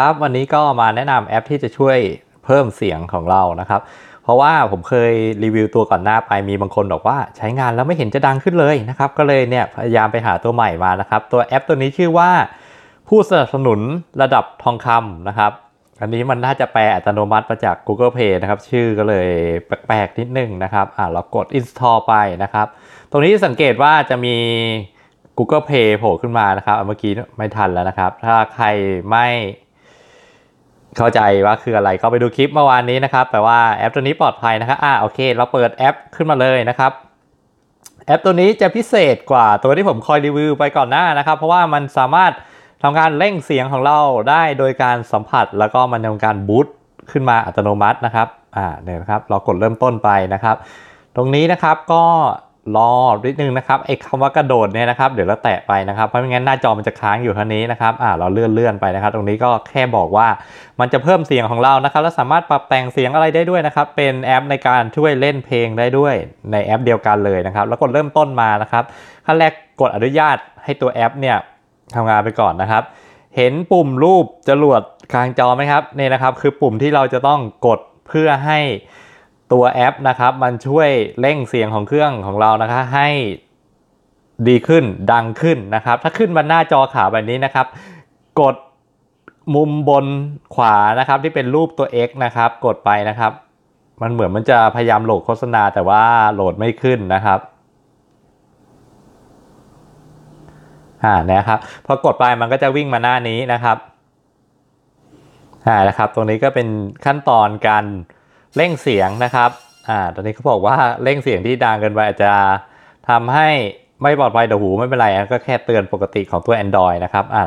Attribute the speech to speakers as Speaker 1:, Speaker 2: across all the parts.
Speaker 1: ครับวันนี้ก็มาแนะนำแอปที่จะช่วยเพิ่มเสียงของเรานะครับ เพราะว่าผมเคยรีวิวตัวก่อนหน้าไปมีบางคนบอกว่าใช้งานแล้วไม่เห็นจะดังขึ้นเลยนะครับ ก็เลยเนี่ยพยายามไปหาตัวใหม่มานะครับ ตัวแอปตัวนี้ชื่อว่า ผู้สนับสนุนระดับทองคำนะครับ อันนี้มันน่าจะแปลอัตโนมัติมาจาก Google Play นะครับ ชื่อก็เลยแปลกๆนิดนึงนะครับอ่าเรากด install ไปนะครับ ตรงนี้สังเกตว่าจะมี Google Play โผล่ขึ้นมานะครับเมื่อกี้ไม่ทันแล้วนะครับ ถ้าใครไม่ เข้าใจว่าคืออะไรก็ไปดูคลิปเมื่อวานนี้นะครับแต่ว่าแอปตัวนี้ปลอดภัยนะครับอ่าโอเค เราเปิดแอปขึ้นมาเลยนะครับ แอปตัวนี้จะพิเศษกว่าตัวที่ผมคอยรีวิวไปก่อนหน้านะครับ เพราะว่ามันสามารถทำการเร่งเสียงของเราได้โดยการสัมผัส แล้วก็มันทำการบูตขึ้นมาอัตโนมัตินะครับอ่าเนี่ยนะครับเรากดเริ่มต้นไปนะครับ ตรงนี้นะครับก็ รอนิดนึงนะครับไอ้คำว่ากระโดดเนี่ยนะครับเดี๋ยวเราแตะไปนะครับเพราะไม่งั้นหน้าจอมันจะค้างอยู่เท่านี้นะครับอ่าเราเลื่อนเลื่อนไปนะครับ ตรงนี้ก็แค่บอกว่ามันจะเพิ่มเสียงของเรานะครับ และสามารถปรับแต่งเสียงอะไรได้ด้วยนะครับ เป็นแอปในการช่วยเล่นเพลงได้ด้วยในแอปเดียวกันเลยนะครับ แล้วกดเริ่มต้นมานะครับขั้นแรกกดอนุญาตให้ตัวแอปเนี่ยทำงานไปก่อนนะครับ เห็นปุ่มรูปจรวดกลางจอไหมครับนี่นะครับ คือปุ่มที่เราจะต้องกดเพื่อให้ ตัวแอปนะครับ มันช่วยเร่งเสียงของเครื่องของเรานะคะให้ดีขึ้นดังขึ้นนะครับ ถ้าขึ้นบนหน้าจอขาวแบบนี้นะครับ กดมุมบนขวานะครับ ที่เป็นรูปตัว X นะครับ กดไปนะครับ มันเหมือนมันจะพยายามโหลดโฆษณาแต่ว่าโหลดไม่ขึ้นนะครับอ่านะครับพอกดไปมันก็จะวิ่งมาหน้านี้นะครับอ่านะครับ ตรงนี้ก็เป็นขั้นตอนการ เร่งเสียงนะครับอ่าตอนนี้เขาบอกว่าเร่งเสียงที่ดังเกินไปอาจจะทำให้ไม่ปลอดภัยต่อหูไม่เป็นไรก็แค่เตือนปกติของตัว Android นะครับอ่า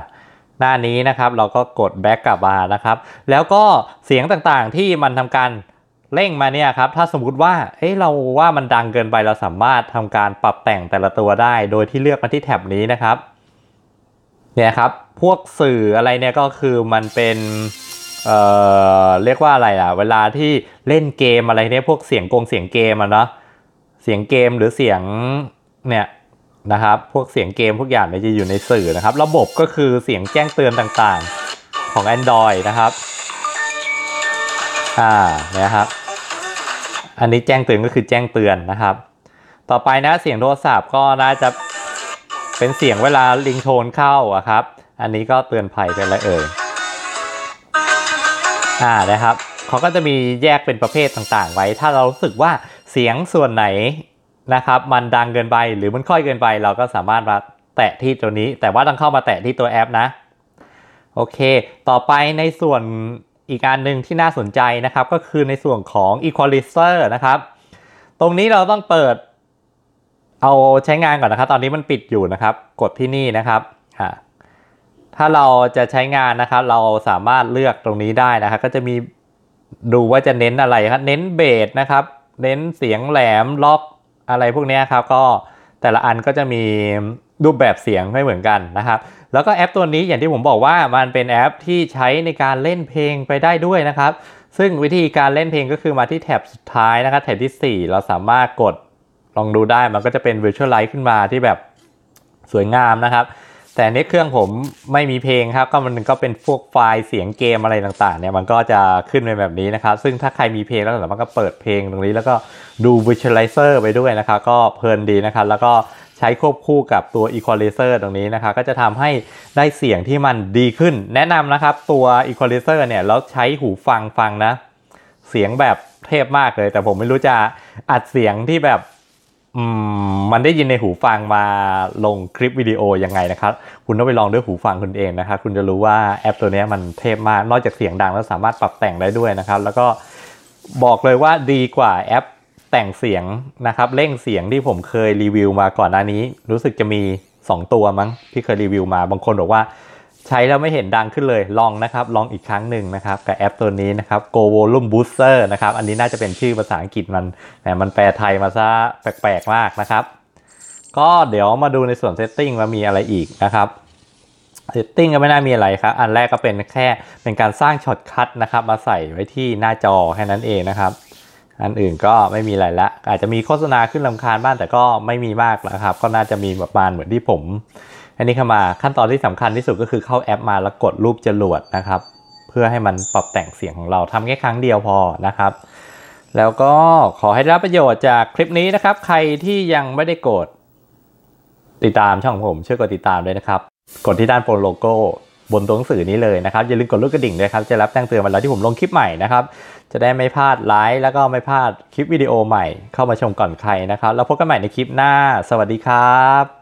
Speaker 1: หน้านี้นะครับเราก็กดแบ็กกลับมานะครับ แล้วก็เสียงต่างๆที่มันทำการเร่งมาเนี่ยครับถ้าสมมุติว่าเฮ้ยเราว่ามันดังเกินไปเราสามารถทำการปรับแต่งแต่ละตัวได้ โดยที่เลือกมาที่แท็บนี้นะครับเนี่ยครับพวกสื่ออะไรเนี่ยก็คือมันเป็น เอ่อเรียกว่าอะไรอะ เวลาที่เล่นเกมอะไรเนี่ยพวกเสียงกงเสียงเกมอะเนาะเสียงเกมหรือเสียงเนี่ยนะครับพวกเสียงเกมพวกอย่างเนี่ยจะอยู่ในสื่อนะครับ ระบบก็คือเสียงแจ้งเตือนต่างๆของ Android นะครับอ่าเนี่ยครับ อันนี้แจ้งเตือนก็คือแจ้งเตือนนะครับ ต่อไปนะเสียงโทรศัพท์ก็น่าจะเป็นเสียงเวลาลิงโทนเข้าอะครับ อันนี้ก็เตือนภัยเป็นอะไรเอ่ย อ่านะครับเขาก็จะมีแยกเป็นประเภทต่างๆ ไว้ ถ้าเรารู้สึกว่าเสียงส่วนไหนนะครับมันดังเกินไปหรือมันค่อยเกินไปเราก็สามารถมาแตะที่ตัวนี้ แต่ว่าต้องเข้ามาแตะที่ตัวแอปนะโอเค ต่อไปในส่วนอีกอันหนึ่งที่น่าสนใจนะครับ ก็คือในส่วนของ equalizer นะครับ ตรงนี้เราต้องเปิดเอาใช้งานก่อนนะครับ ตอนนี้มันปิดอยู่นะครับ กดที่นี่นะครับอ่า ถ้าเราจะใช้งานนะครับ เราสามารถเลือกตรงนี้ได้นะครับ ก็จะมีดูว่าจะเน้นอะไรครับ เน้นเบสนะครับ เน้นเสียงแหลมล็อกอะไรพวกนี้ครับ ก็แต่ละอันก็จะมีรูปแบบเสียงไม่เหมือนกันนะครับ แล้วก็แอปตัวนี้อย่างที่ผมบอกว่ามันเป็นแอปที่ใช้ในการเล่นเพลงไปได้ด้วยนะครับ ซึ่งวิธีการเล่นเพลงก็คือมาที่แท็บสุดท้ายนะครับแท็บที่ 4 เราสามารถกดลองดูได้มันก็จะเป็น Visualize ขึ้นมาที่แบบสวยงามนะครับ แต่ในเครื่องผมไม่มีเพลงครับ ก็มันก็เป็นพวกไฟล์เสียงเกมอะไรต่างๆเนี่ยมันก็จะขึ้นเป็นแบบนี้นะครับ ซึ่งถ้าใครมีเพลงแล้วสามารถก็เปิดเพลงตรงนี้ แล้วก็ดู Visualizer ไปด้วยนะครับก็เพลินดีนะครับ แล้วก็ใช้ควบคู่กับตัว Equalizer ตรงนี้นะครับก็จะทำให้ได้เสียงที่มันดีขึ้น แนะนำนะครับตัว Equalizer เนี่ยแล้วใช้หูฟังฟังนะ เสียงแบบเทพมากเลย แต่ผมไม่รู้จะอัดเสียงที่แบบ มันได้ยินในหูฟังมาลงคลิปวิดีโอยังไงนะครับ คุณต้องไปลองด้วยหูฟังคุณเองนะครับ คุณจะรู้ว่าแอปตัวนี้มันเทพมาก นอกจากเสียงดังแล้วสามารถปรับแต่งได้ด้วยนะครับ แล้วก็บอกเลยว่าดีกว่าแอปแต่งเสียงนะครับเร่งเสียงที่ผมเคยรีวิวมาก่อนหน้านี้ รู้สึกจะมี 2 ตัวมั้งที่เคยรีวิวมาบางคนบอกว่า ใช้แล้วไม่เห็นดังขึ้นเลยลองนะครับ ลองอีกครั้งหนึ่งนะครับกับแอปตัวนี้นะครับ Go Volume Booster นะครับ อันนี้น่าจะเป็นชื่อภาษาอังกฤษมันแต่มันแปลไทยมาซะแปลกๆมากนะครับ ก็เดี๋ยวมาดูในส่วน Setting ว่ามีอะไรอีกนะครับ Setting ก็ไม่น่ามีอะไรครับ อันแรกก็เป็นแค่เป็นการสร้าง shortcut นะครับ มาใส่ไว้ที่หน้าจอแค่นั้นเองนะครับ อันอื่นก็ไม่มีอะไรละ อาจจะมีโฆษณาขึ้นรำคาญบ้างแต่ก็ไม่มีมากนะครับ ก็น่าจะมีประมาณเหมือนที่ผม อันนี้เข้ามาขั้นตอนที่สำคัญที่สุดก็คือเข้าแอปมาแล้วกดรูปจรวดนะครับ เพื่อให้มันปรับแต่งเสียงของเราทำแค่ครั้งเดียวพอนะครับ แล้วก็ขอให้ได้รับประโยชน์จากคลิปนี้นะครับ ใครที่ยังไม่ได้กด ติดตามช่องของผมช่วยกดติดตามด้วยนะครับ กดที่ด้านโปรโลโก้บนตัวหนังสือนี้เลยนะครับอย่าลืมกดลูกกระดิ่งด้วยครับจะรับแจ้งเตือนเวลาที่ผมลงคลิปใหม่นะครับจะได้ไม่พลาดไลค์แล้วก็ไม่พลาดคลิปวิดีโอใหม่ เข้ามาชมก่อนใครนะครับ แล้วพบกันใหม่ในคลิปหน้า สวัสดีครับ